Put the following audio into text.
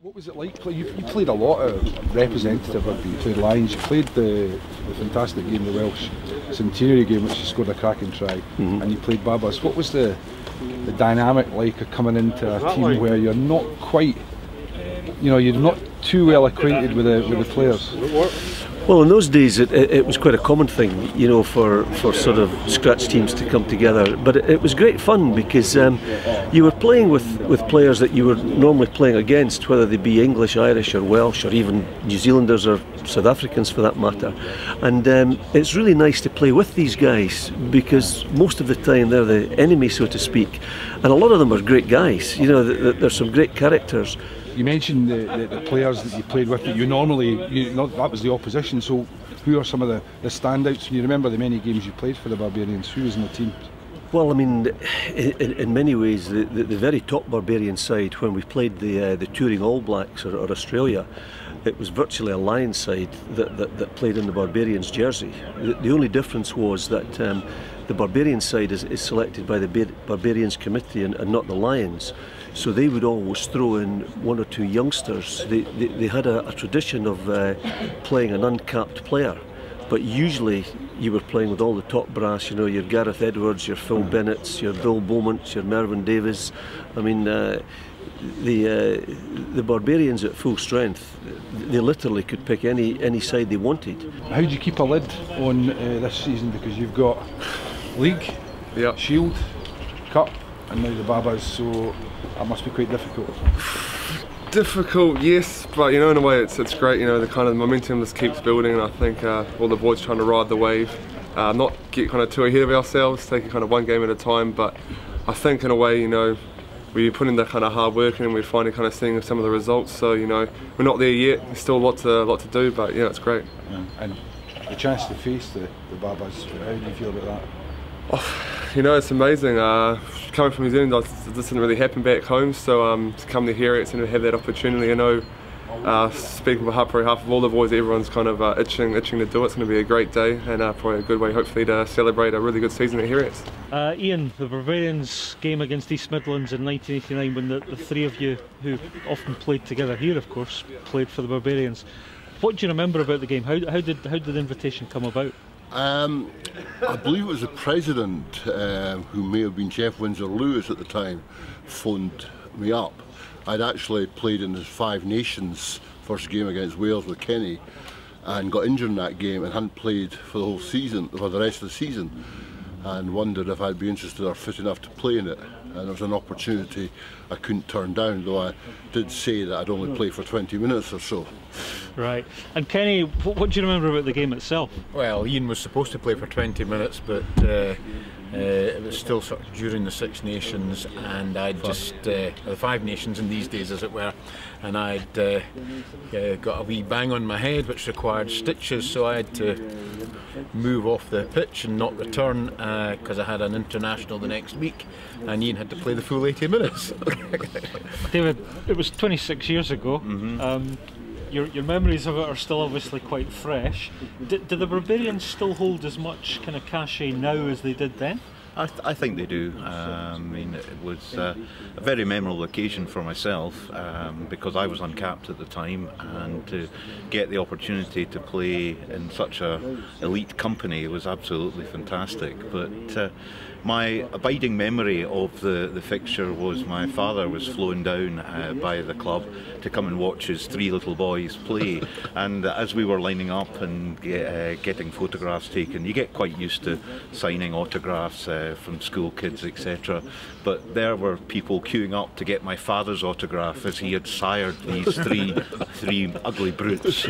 What was it like? You, you played a lot of representative rugby. You played Lions, you played the, the fantastic game, the Welsh Centenary game, which you scored a cracking try, Mm-hmm. and you played Baa-Baas. What was the the dynamic like of coming into a team where you're not quite, you know, you're not too well acquainted with the with the players? Well, in those days, it, it, it was quite a common thing, you know, for, for sort of scratch teams to come together. But it, it was great fun because um, you were playing with, with players that you were normally playing against, whether they be English, Irish, or Welsh, or even New Zealanders or South Africans for that matter. And um, it's really nice to play with these guys because most of the time they're the enemy, so to speak. And a lot of them are great guys, you know, th- th- there's some great characters. You mentioned the, the, the players that you played with that you normally, you, not, that was the opposition. So, who are some of the, the standouts? You remember the many games you played for the Barbarians? Who was in the team? Well, I mean, in, in many ways, the, the, the very top Barbarian side, when we played the uh, the touring All Blacks or, or Australia, it was virtually a Lions side that, that, that played in the Barbarians jersey. The, the only difference was that um, the Barbarian side is, is selected by the Bar- Barbarians Committee and, and not the Lions. So they would always throw in one or two youngsters. They, they, they had a, a tradition of uh, playing an uncapped player but usually you were playing with all the top brass, you know, your Gareth Edwards, your Phil Bennett's, your Bill Beaumonts, your Mervyn Davies. I mean, uh, the uh, the Barbarians at full strength, they literally could pick any any side they wanted. How do you keep a lid on uh, this season? Because you've got league, Yeah. Shield, Cup, and now the Baa-Baas. So that must be quite difficult. Difficult, yes, but you know, in a way, it's it's great. You know, the kind of momentum just keeps building, and I think uh, all the boys trying to ride the wave, uh, not get kind of too ahead of ourselves, taking kind of one game at a time. But I think in a way, you know, we put in the kind of hard work and we're finally kind of seeing some of the results. So you know, we're not there yet. There's still a lot to lot to do, but yeah, it's great. And the chance to face the, the Baa-Baas, how do you feel about that? Oh, You know, it's amazing. Uh, coming from New Zealand, this doesn't really happen back home. So um, to come to here, it's and to have that opportunity. I know, uh, speaking on behalf, on behalf of all the boys, everyone's kind of uh, itching, itching to do it. It's going to be a great day and uh, probably a good way, hopefully, to celebrate a really good season at Heriot's. Uh, Ian, the Barbarians game against East Midlands in 1989 when the, the three of you, who often played together here of course, played for the Barbarians. What do you remember about the game? How, how, did, how did the invitation come about? Um, I believe it was the president, um, who may have been Geoff Windsor Lewis at the time, phoned me up. I'd actually played in the Five Nations first game against Wales with Kenny and got injured in that game and hadn't played for the whole season, for the rest of the season, and wondered if I'd be interested or fit enough to play in it. And it was an opportunity I couldn't turn down, though I did say that I'd only play for 20 minutes or so. Right. And Kenny, what, what do you remember about the game itself? Well, Ian was supposed to play for 20 minutes, but uh, uh, it was still sort of during the Six Nations, and I'd just uh, the Five Nations in these days, as it were, and I'd uh, uh, got a wee bang on my head, which required stitches, so I had to move off the pitch and not return because I had an international the next week, and Ian had to play the full 80 minutes. David, it was 26 years ago. Um, your, your memories of it are still obviously quite fresh. D- do the Barbarians still hold as much kind of cachet now as they did then? I, th- I think they do. Um, I mean, it was uh, a very memorable occasion for myself um, because I was uncapped at the time, and to get the opportunity to play in such a elite company was absolutely fantastic. But uh, my abiding memory of the, the fixture was my father was flown down uh, by the club to come and watch his three little boys play. and as we were lining up and ge- uh, getting photographs taken, you get quite used to signing autographs uh, from school kids, etc. But there were people queuing up to get my father's autograph as he had sired these three three ugly brutes.